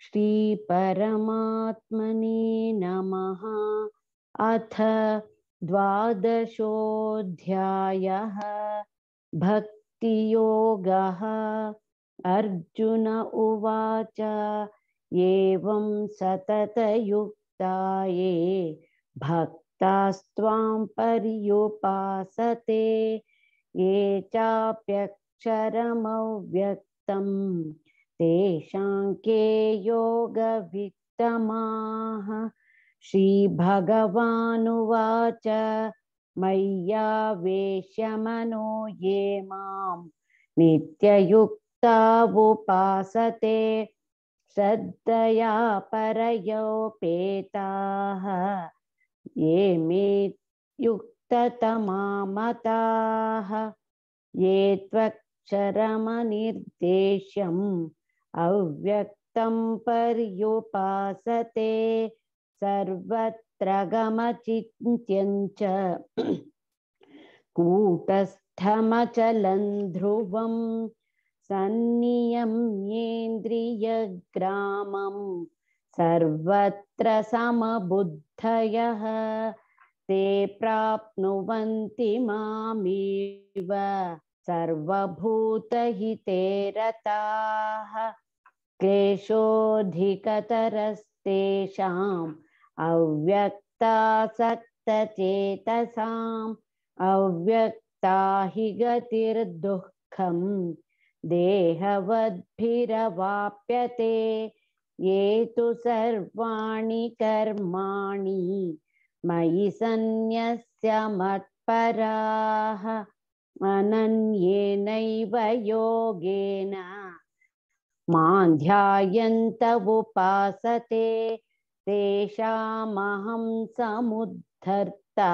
श्रीपरमात्मने नमः। अथ द्वादशोऽध्यायः। भक्तियोगः। अर्जुन उवाच। एवं सततयुक्ता ये भक्तास्त्वां पर्युपासते। ये चाप्यक्षरमव्यक्तं तेषां के योगवित्तमाः। श्रीभगवानुवाच मय्यावेश्यमनो ये माँ नित्ययुक्ता उपासते, श्रद्धया परयोपेताः। ये मे युक्ततमामताः। ये त्वक्षरमनिर्देश्यम् अव्यक्तं पर्युपासते सर्वत्र गमचिन्त्यं च। कूटस्थमचलं ध्रुवं सन्नियम्येन्द्रियग्रामं सर्वत्र समबुद्धयः ते प्राप्नुवन्ति मामेव सर्वभूतहिते रताः क्लेशोऽधिकतरस्तेषाम् अव्यक्तासक्तचेतसाम् अव्यक्ता हि गतिर्दुःखम्, देहवद्भिरवाप्यते, ये तु सर्वाणि कर्माणि, मयि सन्न्यस्य मत्पराः, अनन्येनैव योगेन। मां ध्यायन्त उपासते तेषामहं समुद्धर्ता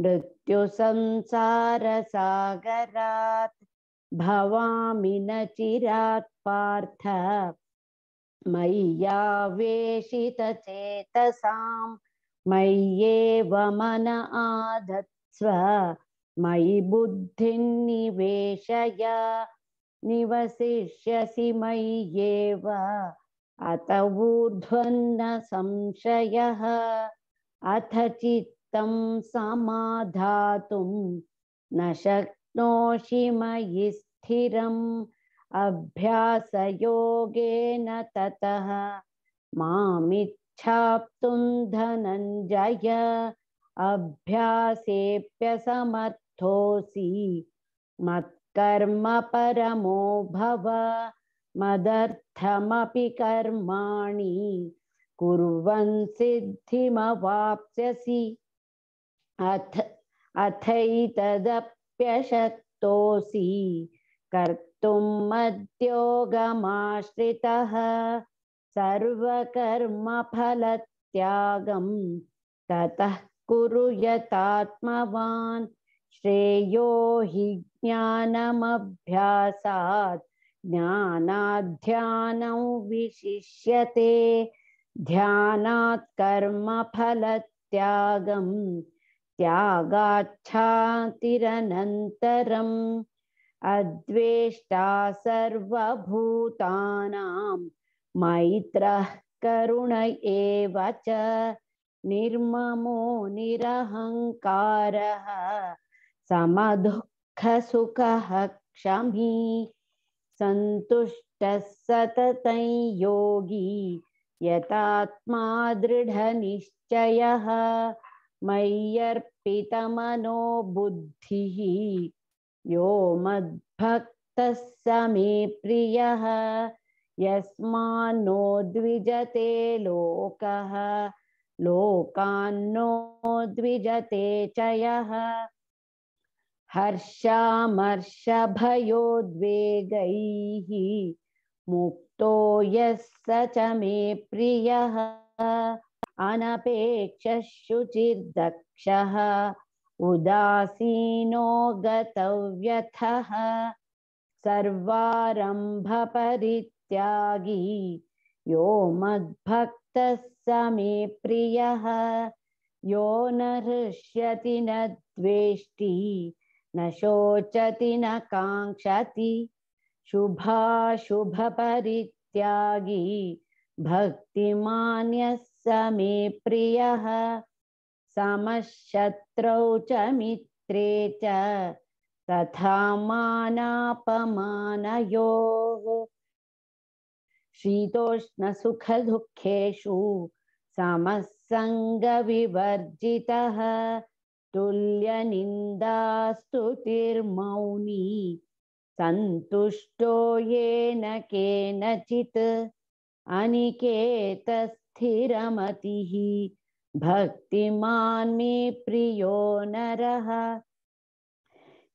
मृत्युसंसारसागरात् भवामि न चिरात् पार्थ। मय्यावेशितचेतसां मय्येव मन आधत्स्व। मयि बुद्धिं निवेशय निवसिष्यसि मय्येव। अत ऊर्ध्वन्न संशयः अथ चित्तं समाधातुं न शक्नोषि मयि स्थिरम्। अभ्यासयोगेन ततः मामिच्छाप्तुं धनञ्जय। अभ्यासेऽप्यसमर्थोऽसि मत्कर्म परमो भव, मदर्थमपि कर्माणि कुर्वन् सिद्धिमवाप्स्यसि। अथ, अथैतदप्यशक्तोऽसि कर्तुं मद्योगमाश्रितः। सर्वकर्मफलत्यागं ततः कुरु यतात्मवान्। श्रेयो हि ज्ञानमभ्यासात् ज्ञानाध्यानं विशिष्यते। ध्यानात् कर्मफलत्यागं त्यागाच्छातिरनन्तरम् अद्वेष्टा सर्वभूतानां मैत्रः करुण एव च, निर्ममो निरहङ्कारः। समदुःखसुखः क्षमी सन्तुष्टः सततं योगी यतात्मा दृढनिश्चयः। मय्यर्पितमनो बुद्धिः यो मद्भक्तः स मे प्रियः। यस्मान्नो द्विजते लोकः, लोकान्नो द्विजते च यः हर्षामर्षभयोद्वेगैः मुक्तो यः स च मे प्रियः अनपेक्षशुचिर्दक्षः उदासीनो गतव्यथः सर्वारम्भपरित्यागी यो मद्भक्तः स मे प्रियः यो न हृष्यति न द्वेष्टि न शोचति न काङ्क्षति। शुभाशुभपरित्यागी। भक्तिमान्यः स मे प्रियः। समशत्रौ च मित्रे च। तथा मानापमानयोः। शीतोष्णसुखदुःखेषु समः सङ्गविवर्जितः तुल्यनिन्दास्तुतिर्मौनी। सन्तुष्टो येन केनचित् अनिकेतस्थिरमतिः। भक्तिमान् मे प्रियो नरः।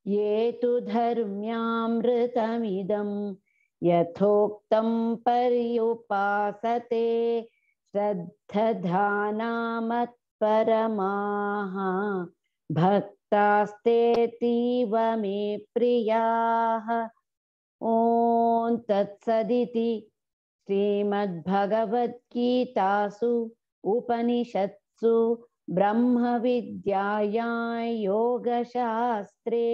ये तु धर्म्यामृतमिदं यथोक्तं पर्युपासते श्रद्धधानामत्परमाः। भक्तास्तेतीव मे प्रियाः। ॐ तत्सदिति श्रीमद्भगवद्गीतासु उपनिषत्सु ब्रह्मविद्यायां योगशास्त्रे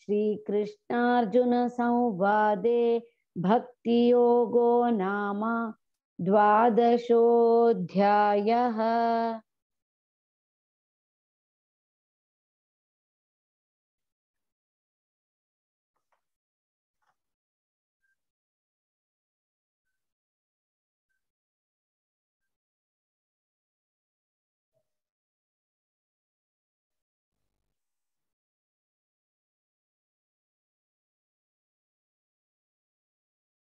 श्रीकृष्णार्जुनसंवादे भक्तियोगो नाम द्वादशोऽध्यायः।